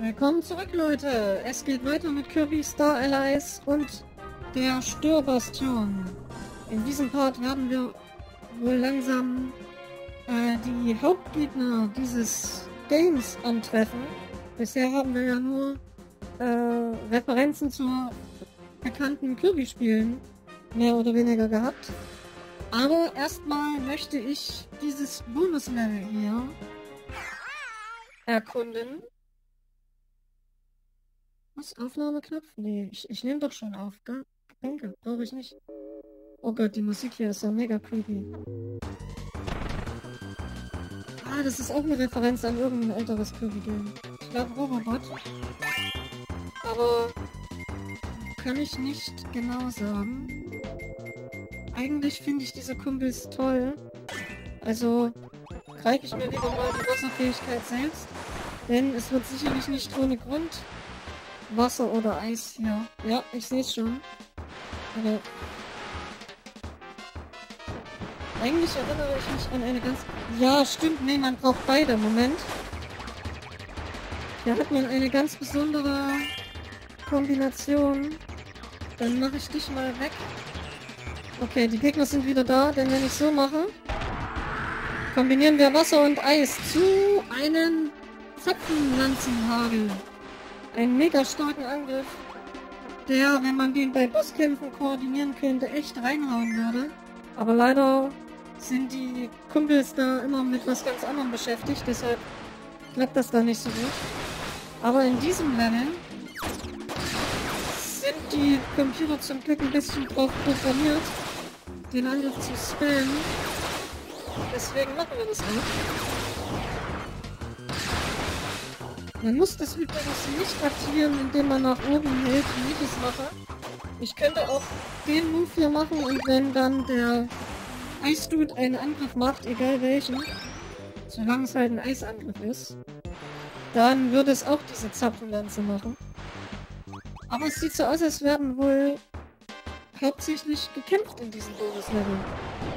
Willkommen zurück, Leute. Es geht weiter mit Kirby Star Allies und der Störbastion. In diesem Part werden wir wohl langsam äh, die Hauptgegner dieses Games antreffen. Bisher haben wir ja nur äh, Referenzen zu bekannten Kirby-Spielen mehr oder weniger gehabt. Aber erstmal möchte ich dieses Bonuslevel hier erkunden. Was? Aufnahmeknopf? Nee, ich, ich nehme doch schon auf, gell? Danke, brauche ich nicht. Oh Gott, die Musik hier ist ja mega creepy. Ah, das ist auch eine Referenz an irgendein älteres Kirby-Game. Ich glaube Robobot. Aber kann ich nicht genau sagen. Eigentlich finde ich diese Kumpels toll. Also greife ich mir wieder mal die Wasserfähigkeit selbst. Denn es wird sicherlich nicht ohne Grund Wasser oder Eis hier. Ja, ich sehe es schon. Aber eigentlich erinnere ich mich an eine ganz... Ja, stimmt. Nee, man braucht beide. Moment. Hier hat man eine ganz besondere Kombination. Dann mache ich dich mal weg. Okay, die Gegner sind wieder da, denn wenn ich so mache, kombinieren wir Wasser und Eis zu einem Zapfenlanzenhagel. Einen mega starken Angriff, der, wenn man den bei Bosskämpfen koordinieren könnte, echt reinhauen würde. Aber leider sind die Kumpels da immer mit was ganz anderem beschäftigt, deshalb klappt das da nicht so gut. Aber in diesem Level sind die Computer zum Glück ein bisschen drauf programmiert, den Angriff zu spammen. Deswegen machen wir das auch. Man muss das übrigens nicht aktivieren, indem man nach oben hält, wie ich es mache. Ich könnte auch den Move hier machen und wenn dann der Eisdude einen Angriff macht, egal welchen, solange es halt ein Eisangriff ist, dann würde es auch diese Zapfenlanze machen. Aber es sieht so aus, als werden wohl hauptsächlich gekämpft in diesem Bonuslevel.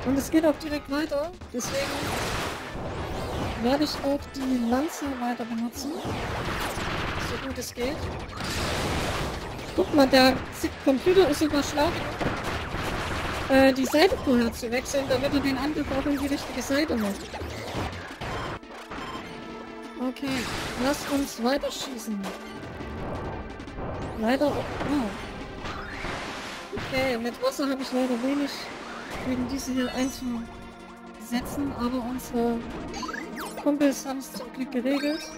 Und es geht auch direkt weiter, deswegen werde ich auch die Lanze weiter benutzen. So gut es geht. Guck mal, der Computer ist sogar äh, die Seite vorher zu wechseln, damit er den Angriff auch in die richtige Seite macht. Okay, lasst uns weiterschießen. Leider... Oh. Okay, mit Wasser habe ich leider wenig gegen diese hier einzusetzen, aber unsere Kumpels haben es zum Glück geregelt.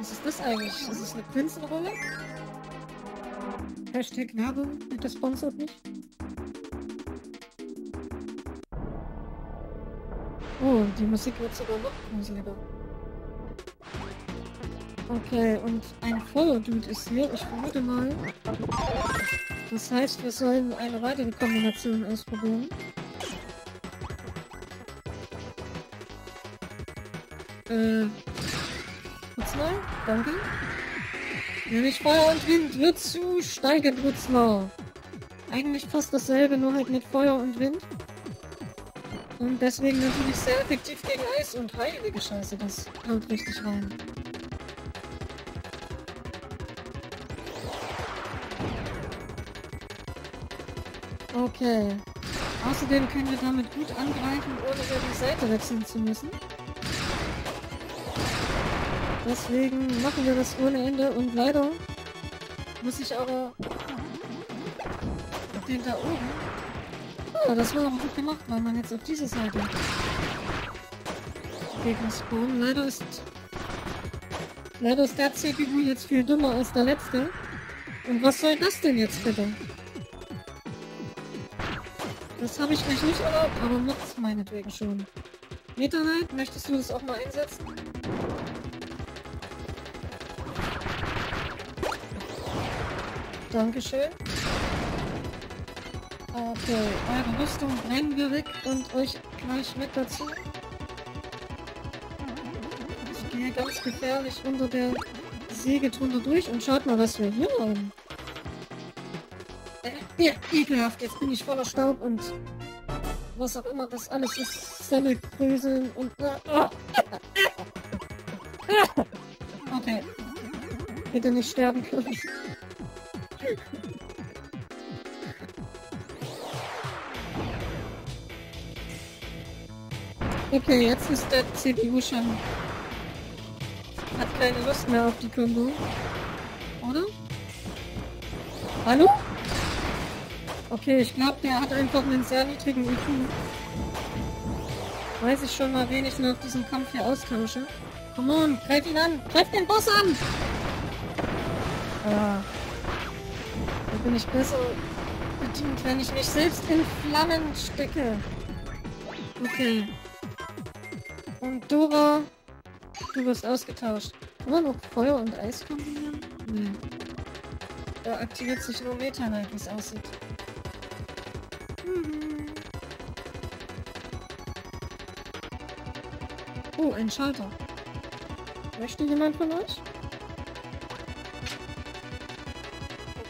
Was ist das eigentlich? Ist es eine Prinzenrolle? Hashtag Werbung, bitte sponsert mich. Oh, die Musik wird sogar noch gruseliger. Okay, und ein Feuerdude ist hier. Ich vermute mal. Das heißt, wir sollen eine weitere Kombination ausprobieren. Äh. Mal. Danke. Nämlich Feuer und Wind wird zu steigend Rutzler. Eigentlich fast dasselbe, nur halt mit Feuer und Wind. Und deswegen natürlich sehr effektiv gegen Eis und heilige Scheiße, das haut richtig rein. Okay. Außerdem können wir damit gut angreifen, ohne über die Seite wechseln zu müssen. Deswegen machen wir das ohne Ende und leider muss ich aber den da oben ja, das war aber gut gemacht, weil man jetzt auf diese Seite Gegner spawnen. Leider ist leider ist der CPU jetzt viel dümmer als der letzte. Und was soll das denn jetzt bitte? Das habe ich mich nicht erlaubt, aber macht's meinetwegen schon. Meta Knight, möchtest du das auch mal einsetzen? Dankeschön. Okay, eure Rüstung brennen wir weg und euch gleich mit dazu. Ich gehe ganz gefährlich unter der Säge drunter durch und schaut mal, was wir hier haben. Äh, ja, ekelhaft, jetzt bin ich voller Staub und was auch immer das alles ist. Semmelbröseln und... Äh, oh. Okay, Hätte nicht sterben können. Okay, jetzt ist der CPU schon... Hat keine Lust mehr auf die Kombo. Oder? Hallo? Okay, ich glaube, der hat einfach einen sehr niedrigen IQ. Weiß ich schon mal, wen ich nach diesem Kampf hier austausche. Come on, greif ihn an! Greif den Boss an! Ah. Bin ich besser bedient, wenn ich mich selbst in Flammen stecke. Okay. Und Dora, du wirst ausgetauscht. Kann man noch Feuer und Eis kombinieren? Nee. Da aktiviert sich nur Meta Knight, wie es aussieht. Mhm. Oh, ein Schalter. Möchte jemand von euch?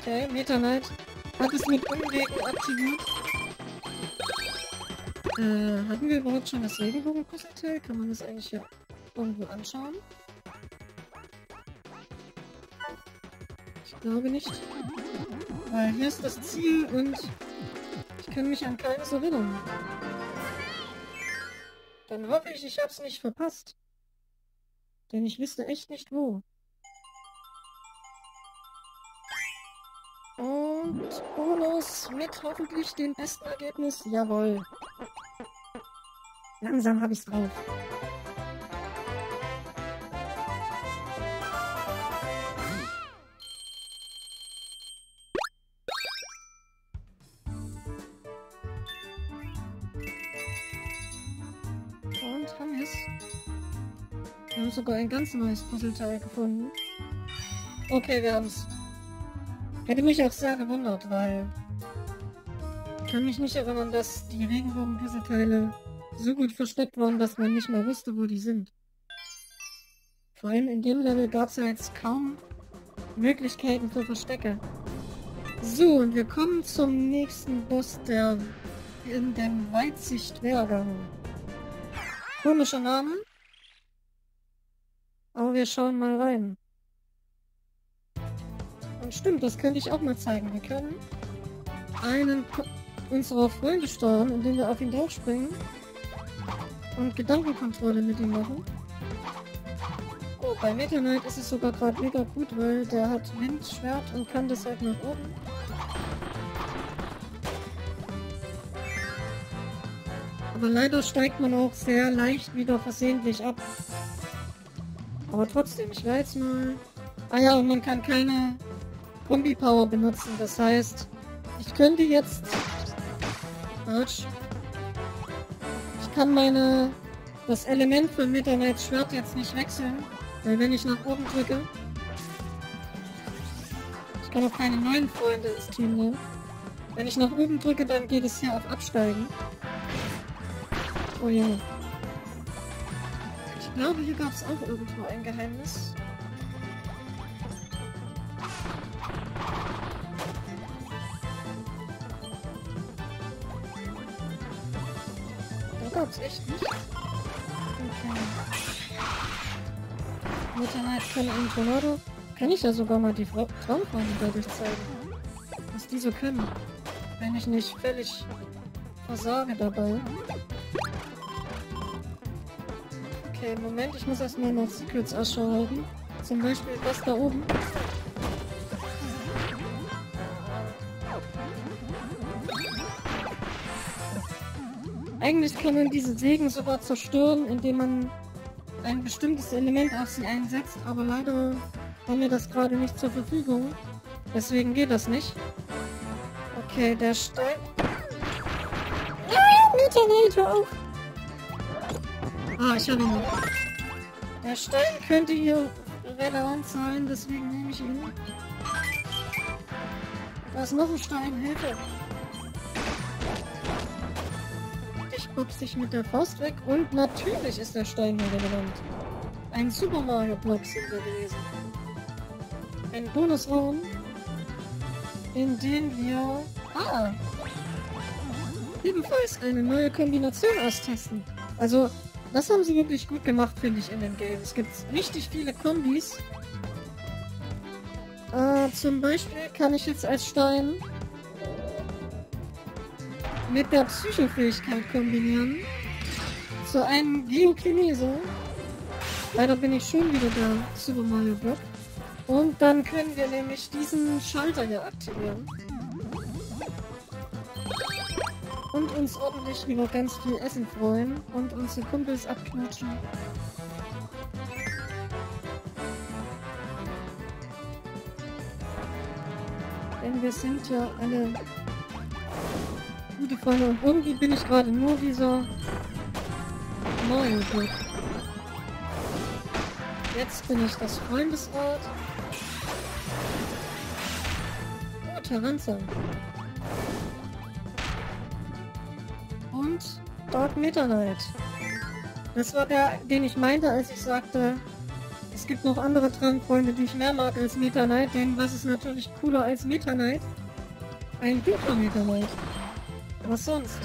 Okay, Meta Knight hat es mit Umwegen aktiviert. Äh, hatten wir überhaupt schon das Regenbogen-Puzzleteil? Kann man das eigentlich hier irgendwo anschauen? Ich glaube nicht. Weil hier ist das Ziel und ich kann mich an keines erinnern. Dann hoffe ich, ich hab's nicht verpasst. Denn ich wüsste echt nicht wo. Und Bonus mit hoffentlich dem besten Ergebnis. Jawohl. Langsam habe ich's drauf. Und haben wir's. Wir haben sogar ein ganz neues Puzzleteil gefunden. Okay, wir haben's. Hätte mich auch sehr gewundert, weil ich kann mich nicht erinnern, dass die Regenbogen-Puzzleteile so gut versteckt waren, dass man nicht mehr wusste, wo die sind. Vor allem in dem Level gab es ja jetzt kaum Möglichkeiten für Verstecke. So, und wir kommen zum nächsten Boss, der in dem Weitsichtwehrgang. Komischer Name. Aber wir schauen mal rein. Stimmt, das könnte ich auch mal zeigen. Wir können einen unserer Freunde steuern, indem wir auf ihn draufspringen und Gedankenkontrolle mit ihm machen. Oh, bei Meta Knight ist es sogar gerade mega gut, weil der hat Windschwert und kann das halt nach oben. Aber leider steigt man auch sehr leicht wieder versehentlich ab. Aber trotzdem, ich weiß mal... Ah ja, und man kann keine Kombi-Power benutzen. Das heißt, ich könnte jetzt... Autsch kann meine das Element von Meta Knights Schwert jetzt nicht wechseln, weil wenn ich nach oben drücke, ich kann auch keine neuen Freunde ins Team nehmen. Wenn ich nach oben drücke, dann geht es hier auf Absteigen. Oh ja. Ich glaube, hier gab es auch irgendwo ein Geheimnis. Gab's echt nicht. Okay. Mutter kann einen Tornado. Kann ich ja sogar mal die Traumfreunde dadurch zeigen. Was die so können. Wenn ich nicht völlig versage dabei. Okay, Moment, ich muss erstmal noch Secrets Ausschau. Zum Beispiel das da oben. Eigentlich kann man diese Sägen sogar zerstören, indem man ein bestimmtes Element auf sie einsetzt, aber leider haben wir das gerade nicht zur Verfügung. Deswegen geht das nicht. Okay, der Stein... Ah, Metator auf! Ah, ich habe ihn noch. Der Stein könnte hier relevant sein, deswegen nehme ich ihn. Da ist noch ein Stein, Hilfe! Guckt sich mit der Faust weg und natürlich ist der Stein hier relevant. Ein Super Mario Block sind wir gewesen. Ein Bonusraum, in dem wir... Ah! Ebenfalls eine neue Kombination austesten. Also, das haben sie wirklich gut gemacht, finde ich, in dem Game. Es gibt richtig viele Kombis, Äh, zum Beispiel kann ich jetzt als Stein mit der Psychofähigkeit kombinieren zu einem Geokinese. Leider bin ich schon wieder der Super Mario Block. Und dann können wir nämlich diesen Schalter hier aktivieren. Und uns ordentlich über ganz viel Essen freuen und unsere Kumpels abknutschen. Denn wir sind ja alle gute Freunde und irgendwie bin ich gerade nur dieser Mario Block. Jetzt bin ich das Freundesort. Oh, Taranza. Und Dark Midnight. Das war der, den ich meinte, als ich sagte, es gibt noch andere Trankfreunde, die ich mehr mag als Meta Knight, denn was ist natürlich cooler als Meta Knight? Ein dunkler Meta Knight. Was sonst?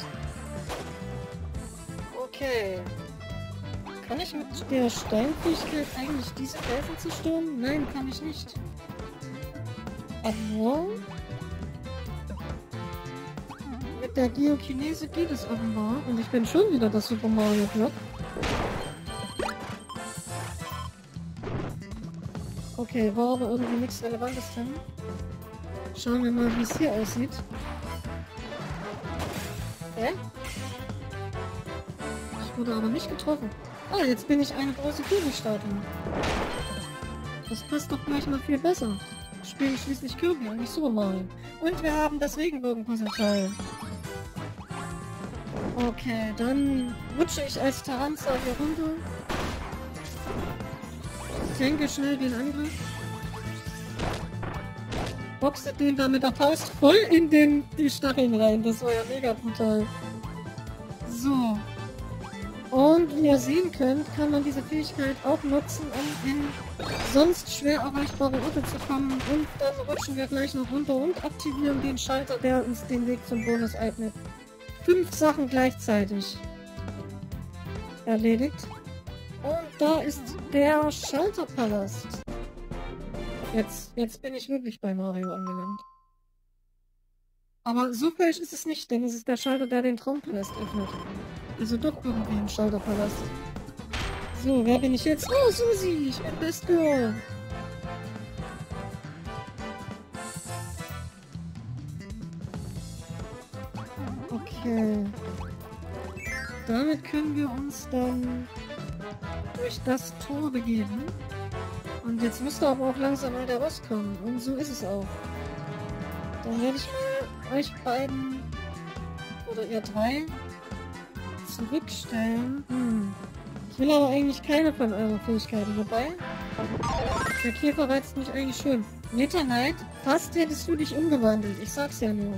Okay. Kann ich mit der Steinfähigkeit eigentlich diese Felsen zerstören? Nein, kann ich nicht. Aber... Mit der Geokinese geht es offenbar. Und ich bin schon wieder das Super Mario Block. Okay, war aber irgendwie nichts Relevantes drin. Schauen wir mal, wie es hier aussieht. Hä? Ich wurde aber nicht getroffen. Ah, jetzt bin ich eine große Kirby-Statue. Das passt doch gleich mal viel besser. Ich spiele schließlich Kirby und nicht so mal. Und wir haben das Regenbogenpuzzleteil. Okay, dann rutsche ich als Taranza hier runter. Denke schnell den Angriff. Boxe den da mit der Faust voll in den, die Stacheln rein. Das war ja mega brutal. So, und wie ihr sehen könnt, kann man diese Fähigkeit auch nutzen, um in sonst schwer erreichbare Orte zu kommen. Und dann rutschen wir gleich noch runter und aktivieren den Schalter, der uns den Weg zum Bonus eignet. Fünf Sachen gleichzeitig erledigt. Und da ist der Schalterpalast. Jetzt, jetzt bin ich wirklich bei Mario angelangt. Aber so falsch ist es nicht, denn es ist der Schalter, der den Traumpalast öffnet. Also doch irgendwie ein Schalterpalast. So, wer bin ich jetzt? Oh, Susi, ich bin Best Girl. Okay. Damit können wir uns dann durch das Tor begeben. Und jetzt müsste aber auch langsam mal der rauskommen. Und so ist es auch. Dann werde ich mal euch beiden oder ihr drei zurückstellen. Hm. Ich will aber eigentlich keine von euren Fähigkeiten dabei. Der Käfer reizt mich eigentlich schon. Meta Knight, fast hättest du dich umgewandelt. Ich sag's ja nur.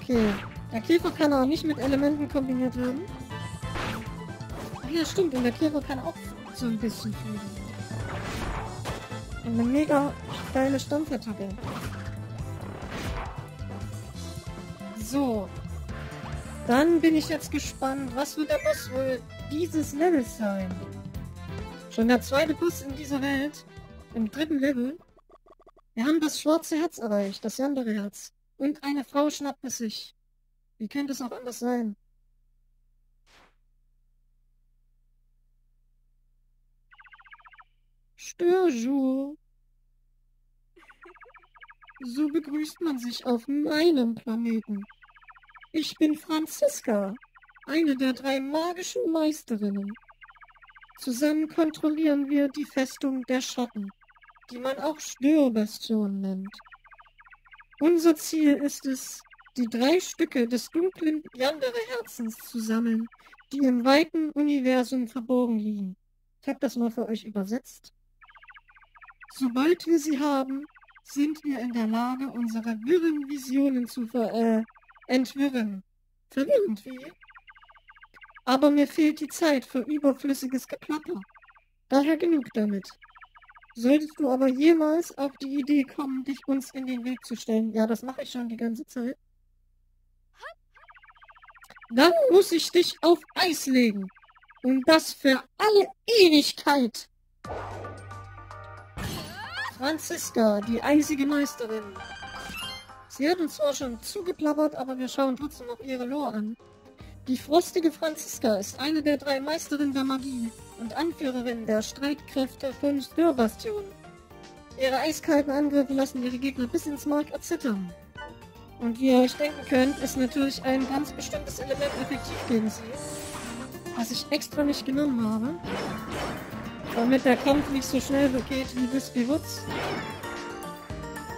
Okay. Der Käfer kann auch nicht mit Elementen kombiniert werden. Ach ja, stimmt. Und der Käfer kann auch so ein bisschen fliegen. Eine mega geile Stampfattacke. So, dann bin ich jetzt gespannt, was wird der Boss wohl dieses Levels sein? Schon der zweite Boss in dieser Welt, im dritten Level. Wir haben das schwarze Herz erreicht, das andere Herz. Und eine Frau schnappt es sich. Wie könnte es auch anders sein? Störjour. So begrüßt man sich auf meinem Planeten. Ich bin Franziska, eine der drei magischen Meisterinnen. Zusammen kontrollieren wir die Festung der Schatten, die man auch Störbastion nennt. Unser Ziel ist es, die drei Stücke des dunklen Yandere-Herzens zu sammeln, die im weiten Universum verborgen liegen. Ich habe das mal für euch übersetzt. Sobald wir sie haben, sind wir in der Lage, unsere wirren Visionen zu ver äh, entwirren. Verwirrend wie. Aber mir fehlt die Zeit für überflüssiges Geplapper. Daher genug damit. Solltest du aber jemals auf die Idee kommen, dich uns in den Weg zu stellen, ja, das mache ich schon die ganze Zeit, dann muss ich dich auf Eis legen. Und das für alle Ewigkeit. Franziska, die eisige Meisterin. Sie hat uns zwar schon zugeplappert, aber wir schauen trotzdem noch ihre Lore an. Die frostige Franziska ist eine der drei Meisterinnen der Magie und Anführerin der Streitkräfte von Störbastion. Ihre eiskalten Angriffe lassen ihre Gegner bis ins Mark erzittern. Und wie ihr euch denken könnt, ist natürlich ein ganz bestimmtes Element effektiv gegen sie, was ich extra nicht genommen habe, damit der Kampf nicht so schnell geht wie Wispy Woods.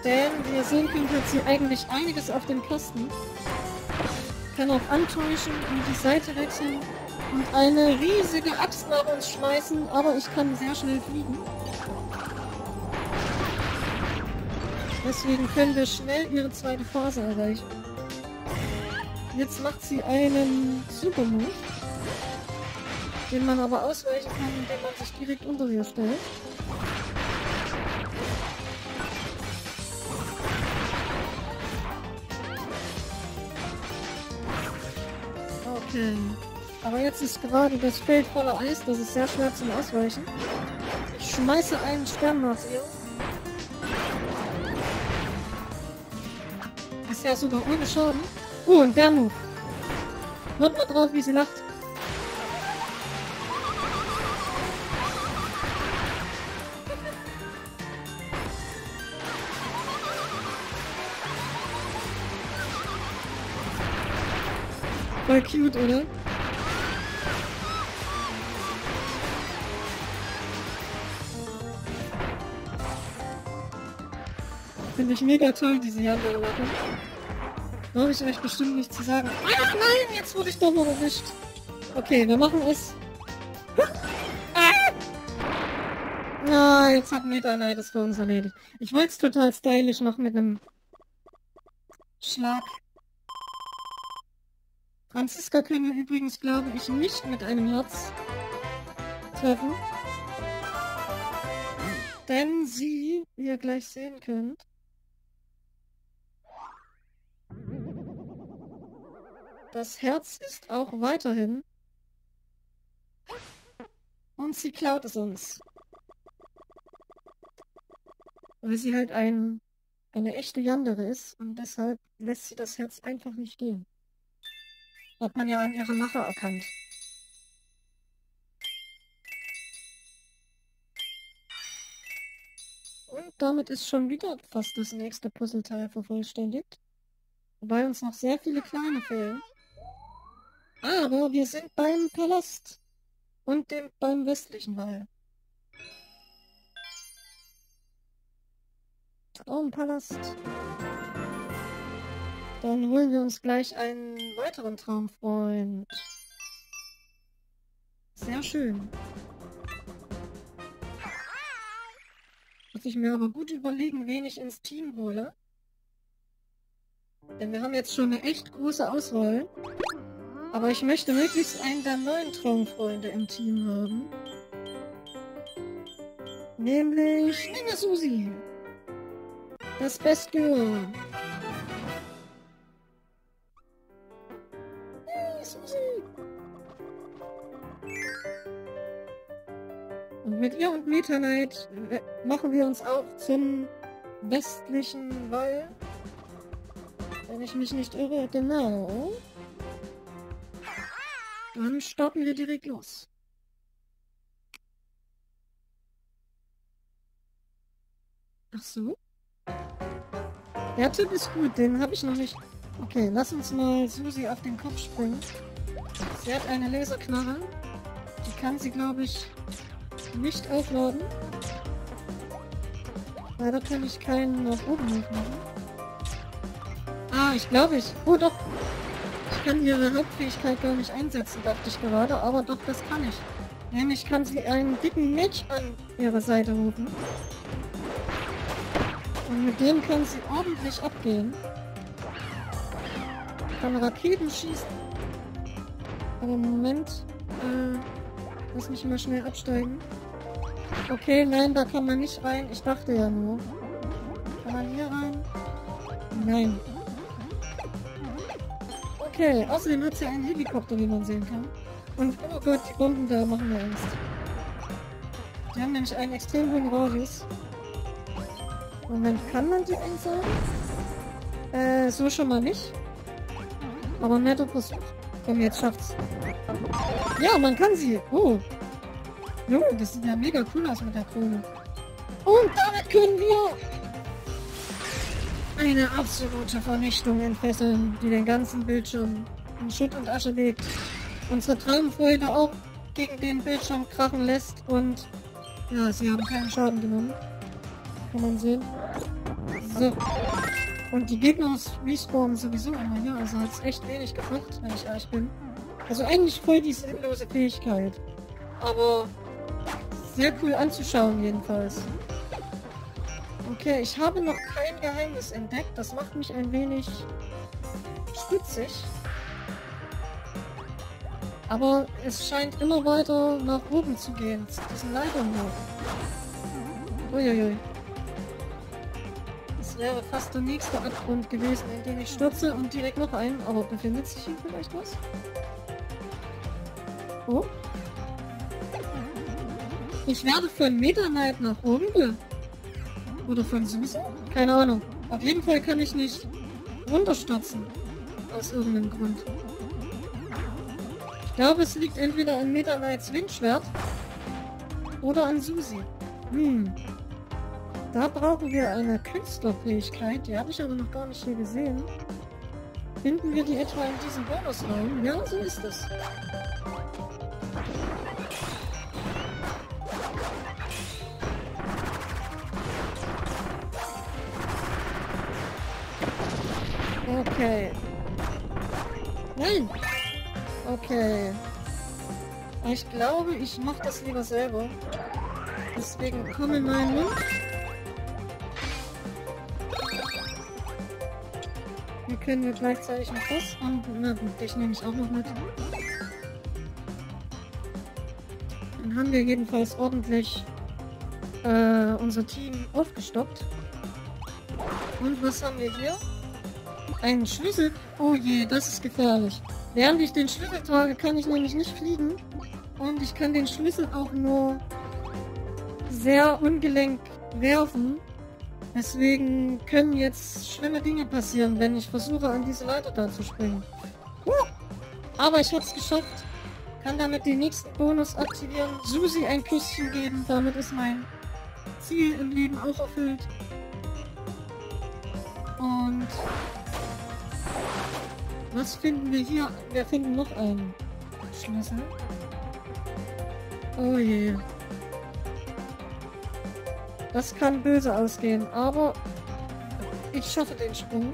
Denn, sehen könnt, hat sie eigentlich einiges auf dem Kasten. Kann auch antäuschen und die Seite wechseln und eine riesige Axt nach uns schmeißen, aber ich kann sehr schnell fliegen. Deswegen können wir schnell ihre zweite Phase erreichen. Jetzt macht sie einen Super Move, den man aber ausweichen kann, indem man sich direkt unter ihr stellt. Okay. Aber jetzt ist gerade das Feld voller Eis, das ist sehr schwer zum Ausweichen. Ich schmeiße einen Stern nach ihr. Ist ja sogar ohne Schaden. Oh, und der Move. Hört mal drauf, wie sie lacht. Cute, oder? Finde ich mega toll, diese Jandelwache. Brauche ich euch bestimmt nicht zu sagen. Ach nein, jetzt wurde ich doch noch erwischt. Okay, wir machen es. Ah, jetzt hat Meta Knight es für uns erledigt. Ich wollte es total stylisch noch mit einem Schlag. Franziska können übrigens, glaube ich, nicht mit einem Herz treffen. Denn sie, wie ihr gleich sehen könnt, Das Herz ist auch weiterhin. Und sie klaut es uns. Weil sie halt ein, eine echte Yandere ist und deshalb lässt sie das Herz einfach nicht gehen. Hat man ja an ihrer Mache erkannt. Und damit ist schon wieder fast das nächste Puzzleteil vervollständigt. Wobei uns noch sehr viele kleine fehlen. Aber wir sind beim Palast und dem, beim westlichen Wall. Traumpalast. Dann holen wir uns gleich einen weiteren Traumfreund. Sehr schön. Muss ich mir aber gut überlegen, wen ich ins Team hole. Denn wir haben jetzt schon eine echt große Auswahl. Aber ich möchte möglichst einen der neuen Traumfreunde im Team haben. Nämlich Nina Susi. Das Best mit ihr und Meta Knight machen wir uns auch zum westlichen Wall. Wenn ich mich nicht irre, genau. Dann starten wir direkt los. Ach so. Der Typ ist gut, den habe ich noch nicht... Okay, lass uns mal Susi auf den Kopf springen. Sie hat eine Laserknarre. Die kann sie, glaube ich, nicht aufladen. Leider kann ich keinen nach oben machen. Ah, ich glaube ich. Oh doch, ich kann ihre Hauptfähigkeit gar nicht einsetzen, dachte ich gerade, aber doch, das kann ich. Nämlich kann sie einen dicken Match an ihre Seite rufen. Und mit dem kann sie ordentlich abgehen. Kann Raketen schießen. Aber Moment, äh, lass mich mal schnell absteigen. Okay, nein, da kann man nicht rein. Ich dachte ja nur. Kann man hier rein? Nein. Okay, außerdem hat sie einen Helikopter, wie man sehen kann. Und oh Gott, die Bomben da machen mir Angst. Die haben nämlich einen extrem hohen Radius. Moment, kann man die einsagen? Äh, so schon mal nicht. Aber netter Versuch. Komm, jetzt schafft's. Ja, man kann sie. Oh. Junge, das sieht ja mega cool aus mit der Krone. Und damit können wir eine absolute Vernichtung entfesseln, die den ganzen Bildschirm in Schutt und Asche legt. Unsere Traumfreude auch gegen den Bildschirm krachen lässt und ja, sie haben keinen Schaden genommen. Kann man sehen. So. Und die Gegner respawnen sowieso immer hier, also hat es echt wenig gemacht, wenn ich ehrlich bin. Also eigentlich voll die sinnlose Fähigkeit. Aber sehr cool anzuschauen jedenfalls. Okay, ich habe noch kein Geheimnis entdeckt. Das macht mich ein wenig spitzig. Aber es scheint immer weiter nach oben zu gehen, zu diesen Leitern hoch. Uiuiui. Das wäre fast der nächste Abgrund gewesen, in den ich stürze und direkt noch ein. Aber befindet sich hier vielleicht was? Oh. Ich werde von Meta Knight nach oben Oder von Susi? Keine Ahnung. Auf jeden Fall kann ich nicht runterstürzen. Aus irgendeinem Grund. Ich glaube, es liegt entweder an Meta Knights Windschwert oder an Susi. Hm. Da brauchen wir eine Künstlerfähigkeit. Die habe ich aber noch gar nicht hier gesehen. Finden wir die etwa in diesem Bonusraum? Ja, so ist es. Okay. Ich glaube, ich mache das lieber selber. Deswegen komm in meinen Mund. Hier können wir gleichzeitig noch das und na dich nehme ich auch noch mit. Dann haben wir jedenfalls ordentlich äh, unser Team aufgestockt. Und was haben wir hier? Einen Schlüssel? Oh je, das ist gefährlich. Während ich den Schlüssel trage, kann ich nämlich nicht fliegen. Und ich kann den Schlüssel auch nur sehr ungelenk werfen. Deswegen können jetzt schlimme Dinge passieren, wenn ich versuche, an diese Leiter da zu springen. Aber ich habe es geschafft. Kann damit den nächsten Bonus aktivieren. Susi ein Küsschen geben. Damit ist mein Ziel im Leben auch erfüllt. Und was finden wir hier? Wir finden noch einen Schlüssel. Oh je. Das kann böse ausgehen, aber ich schaffe den Sprung.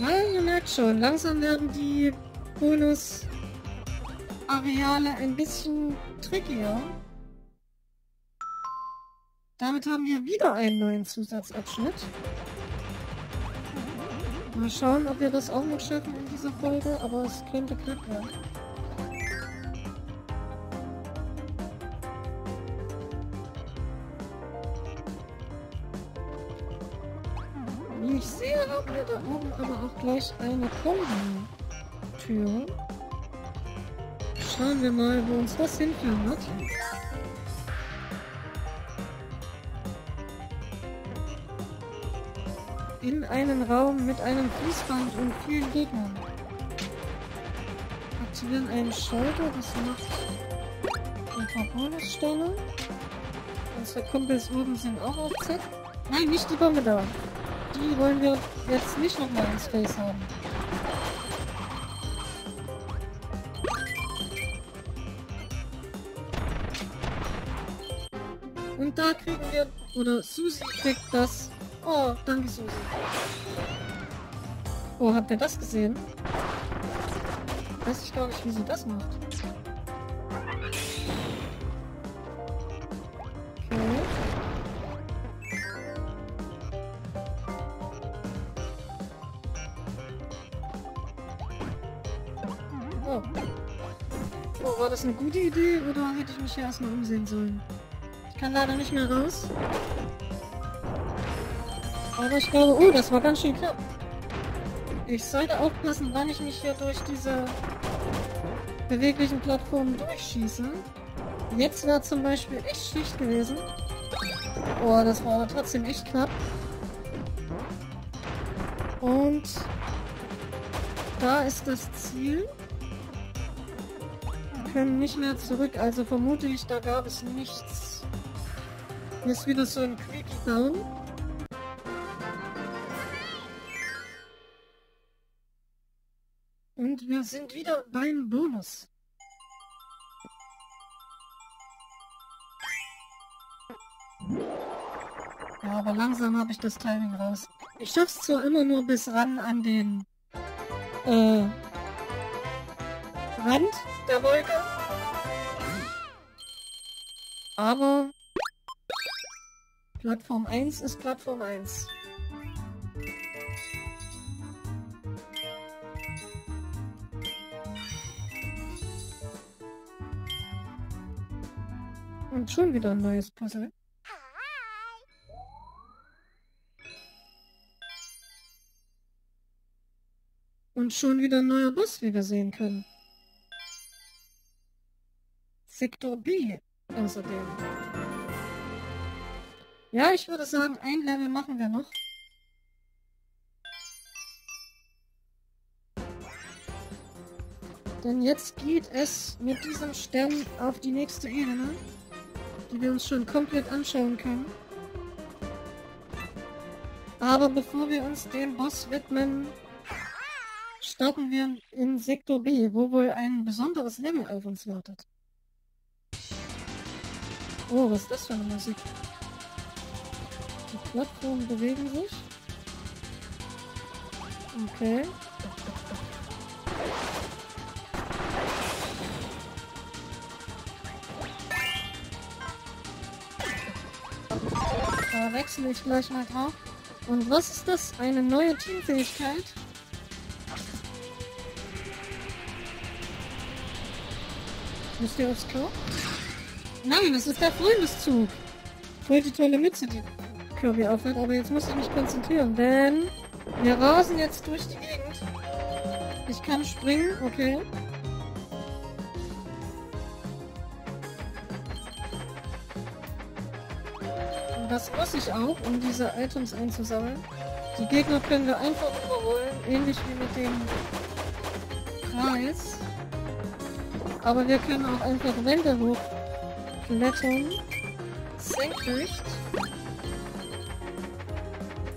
Ja, ihr merkt schon, langsam werden die Bonus-Areale ein bisschen trickier. Damit haben wir wieder einen neuen Zusatzabschnitt. Mal schauen, ob wir das auch noch schaffen in dieser Folge, aber es könnte knapp werden. Ich sehe, haben wir da oben aber auch gleich eine Kombi-Tür. Schauen wir mal, wo uns das hinführen wird. In einen Raum mit einem Fließband und vielen Gegnern. Aktivieren einen Schalter, das macht ein paar Bonussterne. Unsere Kumpels oben sind auch auf Z. Nein, nicht die Bombe da. Die wollen wir jetzt nicht nochmal ins Face haben. Und da kriegen wir, oder Susi kriegt das Oh, danke Susi. Oh, habt ihr das gesehen? Weiß ich gar nicht, wie sie das macht. Oh. Oh, war das eine gute Idee oder hätte ich mich hier erstmal umsehen sollen? Ich kann leider nicht mehr raus. Aber ich glaube, oh, das war ganz schön knapp. Ich sollte aufpassen, wann ich mich hier durch diese beweglichen Plattformen durchschieße. Jetzt wäre zum Beispiel echt schlicht gewesen. Oh, das war aber trotzdem echt knapp. Und da ist das Ziel. Wir können nicht mehr zurück, also vermute ich, da gab es nichts. Hier ist wieder so ein Creepy Down. Sind wieder beim Bonus. Ja, aber langsam habe ich das Timing raus. Ich schaff's zwar immer nur bis ran an den äh, Rand der Wolke. Aber Plattform 1 ist Plattform 1. Und schon wieder ein neues Puzzle. Und schon wieder ein neuer Boss, wie wir sehen können. Sektor B außerdem. Ja, ich würde sagen, ein Level machen wir noch. Denn jetzt geht es mit diesem Stern auf die nächste Ebene, die wir uns schon komplett anschauen können. Aber bevor wir uns dem Boss widmen, starten wir in Sektor B, wo wohl ein besonderes Level auf uns wartet. Oh, was ist das für eine Musik? Die Plattformen bewegen sich. Okay. Da wechsle ich gleich mal drauf. Und was ist das? Eine neue Teamfähigkeit? Müsst ihr aufs Klo? Nein, das ist der Freundeszug. Voll die tolle Mütze, die Kirby aufhat, aber jetzt muss ich mich konzentrieren, denn wir rasen jetzt durch die Gegend. Ich kann springen, okay. Das muss ich auch, um diese Items einzusammeln. Die Gegner können wir einfach überholen, ähnlich wie mit dem Kreis. Aber wir können auch einfach Wände hochklettern. Senkrecht.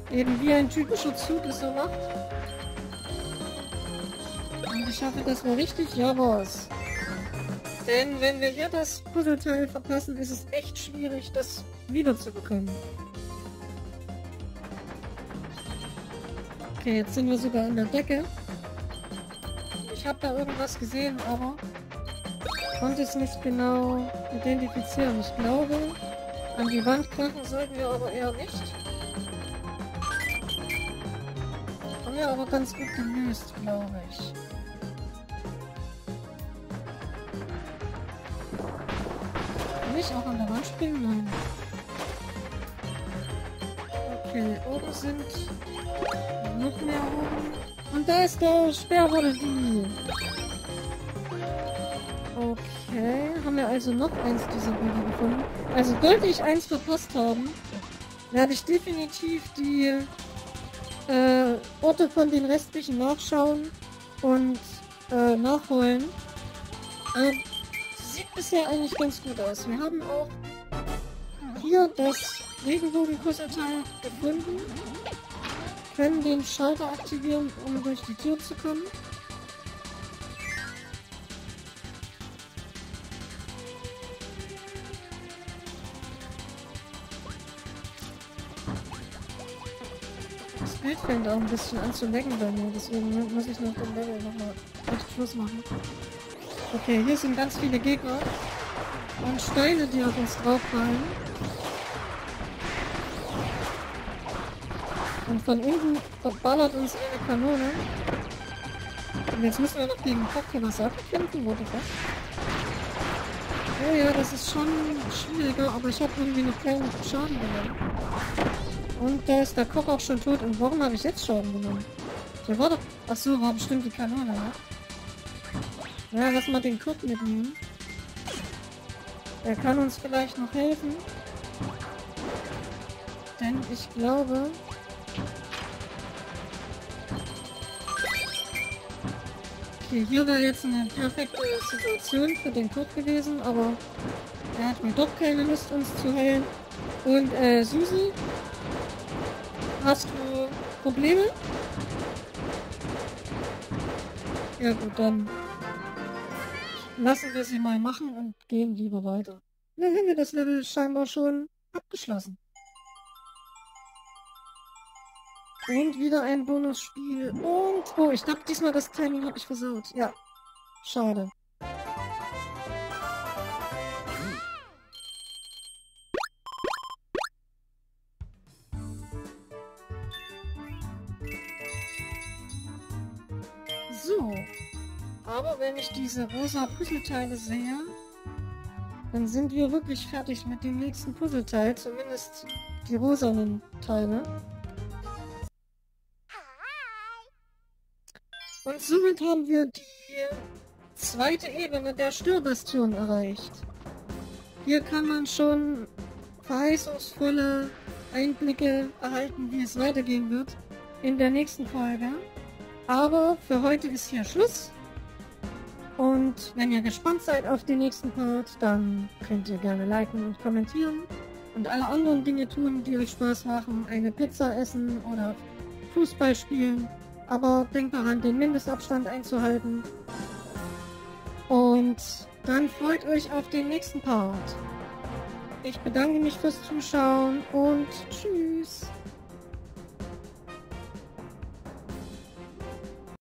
Eben wie ein typischer Zug es so macht. Und ich hoffe, das war richtig. Ja, war's. Denn wenn wir hier das Puzzleteil verpassen, ist es echt schwierig, das wiederzubekommen. Okay, jetzt sind wir sogar an der Decke. Ich habe da irgendwas gesehen, aber konnte es nicht genau identifizieren. Ich glaube, an die Wand krachen sollten wir aber eher nicht. Haben wir aber ganz gut gelöst, glaube ich. Kann ich auch an der Wand springen? Nein. Okay, oben sind noch mehr oben. Und da ist der Sperrwolle die. Okay, haben wir also noch eins dieser Bilder gefunden. Also sollte ich eins verpasst haben, werde ich definitiv die äh, Orte von den restlichen nachschauen und äh, nachholen. Äh, sieht bisher eigentlich ganz gut aus. Wir haben auch hier das Regenbogenpuzzleteil gefunden. Können den Schalter aktivieren, um durch die Tür zu kommen. Bild fängt auch ein bisschen an zu lecken bei mir, deswegen muss ich nach dem Level nochmal echt Schluss machen. Okay, hier sind ganz viele Gegner und Steine, die auf uns drauf fallen. Und von unten ballert uns eine Kanone. Und jetzt müssen wir noch gegen Kopfwasser kämpfen, wurde das? Oh ja, das ist schon schwieriger, aber ich habe irgendwie noch keinen Schaden genommen. Und da ist der Koch auch schon tot. Und warum habe ich jetzt Schaden genommen? Der war doch... Achso, war bestimmt die Kanone, ne? Ja, lass mal den Koch mitnehmen. Er kann uns vielleicht noch helfen. denn ich glaube... hier wäre jetzt eine perfekte Situation für den Tod gewesen, aber er hat mir doch keine Lust, uns zu heilen. Und, äh, Susi? Hast du Probleme? Ja gut, dann lassen wir sie mal machen und gehen lieber weiter. Dann haben wir das Level scheinbar schon abgeschlossen. Und wieder ein Bonusspiel. Und, oh, ich glaube diesmal das Timing habe ich versaut. Ja, schade. So. Aber wenn ich diese rosa Puzzleteile sehe, dann sind wir wirklich fertig mit dem nächsten Puzzleteil. Zumindest die rosanen Teile. Somit haben wir die zweite Ebene der Störbastion erreicht. Hier kann man schon verheißungsvolle Einblicke erhalten, wie es weitergehen wird in der nächsten Folge. Aber für heute ist hier Schluss. Und wenn ihr gespannt seid auf den nächsten Part, dann könnt ihr gerne liken und kommentieren und alle anderen Dinge tun, die euch Spaß machen. Eine Pizza essen oder Fußball spielen. Aber denkt daran, den Mindestabstand einzuhalten. Und dann freut euch auf den nächsten Part. Ich bedanke mich fürs Zuschauen und tschüss.